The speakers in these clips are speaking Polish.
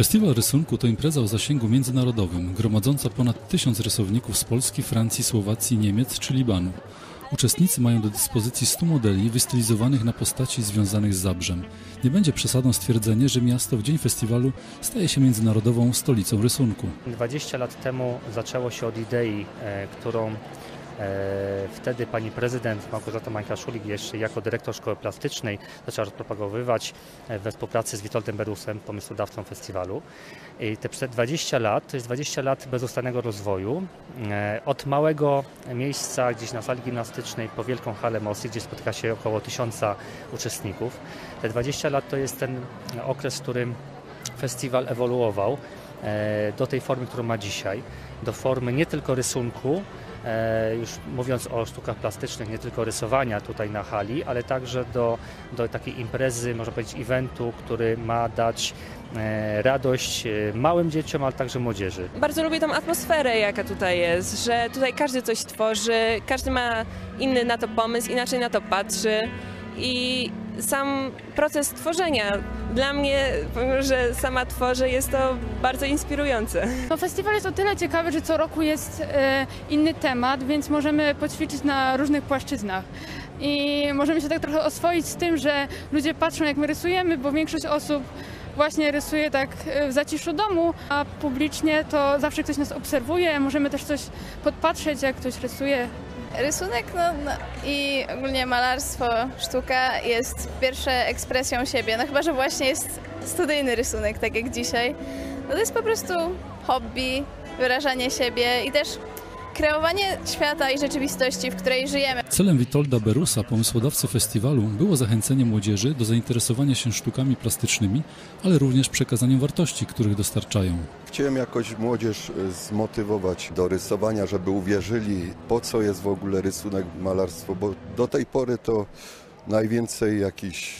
Festiwal Rysunku to impreza o zasięgu międzynarodowym, gromadząca ponad tysiąc rysowników z Polski, Francji, Słowacji, Niemiec czy Libanu. Uczestnicy mają do dyspozycji 100 modeli wystylizowanych na postaci związanych z Zabrzem. Nie będzie przesadą stwierdzenie, że miasto w dzień festiwalu staje się międzynarodową stolicą rysunku. 20 lat temu zaczęło się od idei, e, którą wtedy pani prezydent Małgorzata Mańka-Szulik jeszcze jako dyrektor szkoły plastycznej zaczęła rozpropagowywać e, we współpracy z Witoldem Berusem, pomysłodawcą festiwalu. I te przed 20 lat to jest 20 lat bezustannego rozwoju. E, Od małego miejsca gdzieś na sali gimnastycznej po wielką halę Mosy, gdzie spotyka się około tysiąca uczestników. Te 20 lat to jest ten okres, w którym festiwal ewoluował e, do tej formy, którą ma dzisiaj, do formy nie tylko rysunku, e, już mówiąc o sztukach plastycznych, nie tylko rysowania tutaj na hali, ale także do, do takiej imprezy, można powiedzieć eventu, który ma dać e, radość e, małym dzieciom, ale także młodzieży. Bardzo lubię tą atmosferę, jaka tutaj jest, że tutaj każdy coś tworzy, każdy ma inny na to pomysł, inaczej na to patrzy i sam proces tworzenia dla mnie, pomimo że sama tworzę, jest to bardzo inspirujące. No, festiwal jest o tyle ciekawy, że co roku jest e, inny temat, więc możemy poćwiczyć na różnych płaszczyznach. I możemy się tak trochę oswoić z tym, że ludzie patrzą jak my rysujemy, bo większość osób właśnie rysuje tak e, w zaciszu domu, a publicznie to zawsze ktoś nas obserwuje, możemy też coś podpatrzeć, jak ktoś rysuje. Rysunek no, no, i ogólnie malarstwo, sztuka jest pierwszą ekspresją siebie. No chyba, że właśnie jest studyjny rysunek, tak jak dzisiaj. No to jest po prostu hobby, wyrażanie siebie i też kreowanie świata i rzeczywistości, w której żyjemy. Celem Witolda Berusa, pomysłodawcy festiwalu, było zachęcenie młodzieży do zainteresowania się sztukami plastycznymi, ale również przekazaniem wartości, których dostarczają. Chciałem jakoś młodzież y, zmotywować do rysowania, żeby uwierzyli, po co jest w ogóle rysunek, malarstwo, bo do tej pory to najwięcej jakichś,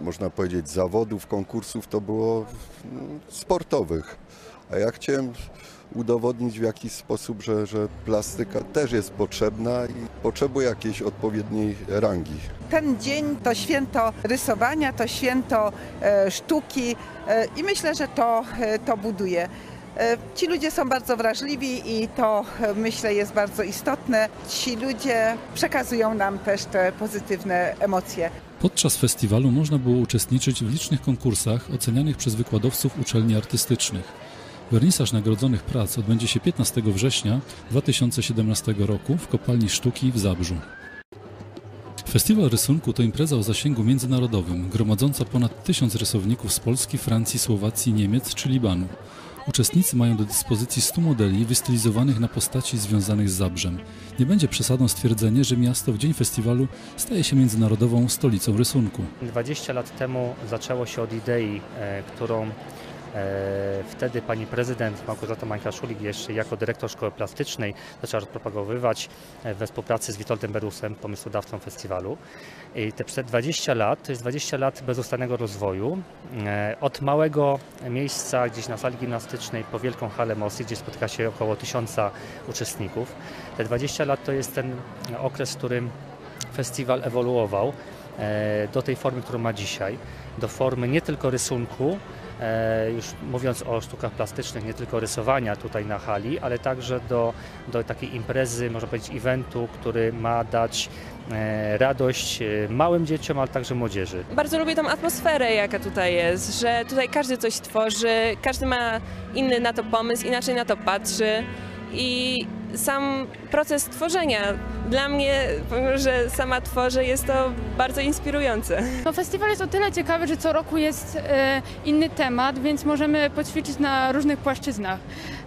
można powiedzieć, zawodów, konkursów to było mm, sportowych. A ja chciałem udowodnić w jakiś sposób, że, że plastyka też jest potrzebna i potrzebuje jakiejś odpowiedniej rangi. Ten dzień to święto rysowania, to święto e, sztuki e, i myślę, że to, e, to buduje. Ci ludzie są bardzo wrażliwi i to myślę jest bardzo istotne. Ci ludzie przekazują nam też te pozytywne emocje. Podczas festiwalu można było uczestniczyć w licznych konkursach ocenianych przez wykładowców uczelni artystycznych. Wernisaż nagrodzonych prac odbędzie się 15 września 2017 roku w Kopalni Sztuki w Zabrzu. Festiwal Rysunku to impreza o zasięgu międzynarodowym, gromadząca ponad tysiąc rysowników z Polski, Francji, Słowacji, Niemiec czy Libanu. Uczestnicy mają do dyspozycji 100 modeli wystylizowanych na postaci związanych z Zabrzem. Nie będzie przesadą stwierdzenie, że miasto w dzień festiwalu staje się międzynarodową stolicą rysunku. 20 lat temu zaczęło się od idei, e, którą wtedy pani prezydent Małgorzata Mańka-Szulik jeszcze jako dyrektor szkoły plastycznej zaczęła rozpropagowywać e, we współpracy z Witoldem Berusem, pomysłodawcą festiwalu. I te przed 20 lat to jest 20 lat bezustannego rozwoju. E, Od małego miejsca gdzieś na sali gimnastycznej po wielką halę Mosy, gdzie spotyka się około tysiąca uczestników. Te 20 lat to jest ten okres, w którym festiwal ewoluował e, do tej formy, którą ma dzisiaj, do formy nie tylko rysunku, e, już mówiąc o sztukach plastycznych, nie tylko rysowania tutaj na hali, ale także do, do takiej imprezy, można powiedzieć eventu, który ma dać e, radość e, małym dzieciom, ale także młodzieży. Bardzo lubię tą atmosferę, jaka tutaj jest, że tutaj każdy coś tworzy, każdy ma inny na to pomysł, inaczej na to patrzy i sam proces tworzenia dla mnie, pomimo że sama tworzę, jest to bardzo inspirujące. No, festiwal jest o tyle ciekawy, że co roku jest e, inny temat, więc możemy poćwiczyć na różnych płaszczyznach.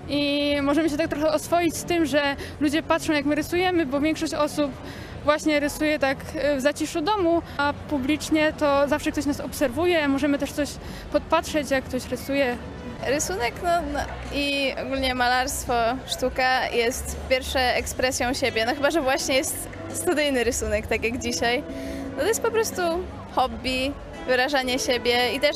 I możemy się tak trochę oswoić z tym, że ludzie patrzą jak my rysujemy, bo większość osób właśnie rysuje tak e, w zaciszu domu, a publicznie to zawsze ktoś nas obserwuje, możemy też coś podpatrzeć jak ktoś rysuje. Rysunek no, no, i ogólnie malarstwo, sztuka jest pierwszą ekspresją siebie. No chyba, że właśnie jest studyjny rysunek, tak jak dzisiaj. No to jest po prostu hobby, wyrażanie siebie i też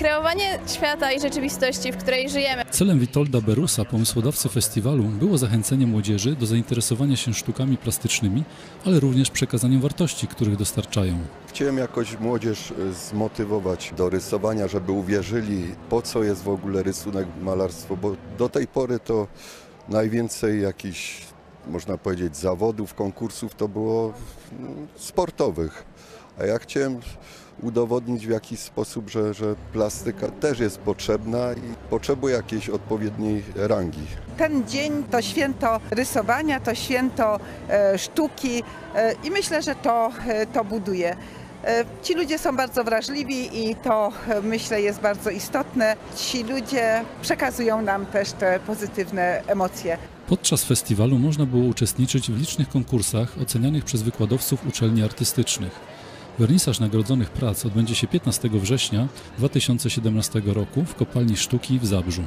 kreowanie świata i rzeczywistości, w której żyjemy. Celem Witolda Berusa, pomysłodawcy festiwalu, było zachęcenie młodzieży do zainteresowania się sztukami plastycznymi, ale również przekazaniem wartości, których dostarczają. Chciałem jakoś młodzież y, zmotywować do rysowania, żeby uwierzyli, po co jest w ogóle rysunek, malarstwo, bo do tej pory to najwięcej jakichś, można powiedzieć, zawodów, konkursów to było mm, sportowych. A ja chciałem udowodnić w jakiś sposób, że, że plastyka też jest potrzebna i potrzebuje jakiejś odpowiedniej rangi. Ten dzień to święto rysowania, to święto e, sztuki e, i myślę, że to, e, to buduje. E, Ci ludzie są bardzo wrażliwi i to e, myślę jest bardzo istotne. Ci ludzie przekazują nam też te pozytywne emocje. Podczas festiwalu można było uczestniczyć w licznych konkursach ocenianych przez wykładowców uczelni artystycznych. Wernisaż nagrodzonych prac odbędzie się 15 września 2017 roku w Kopalni Sztuki w Zabrzu.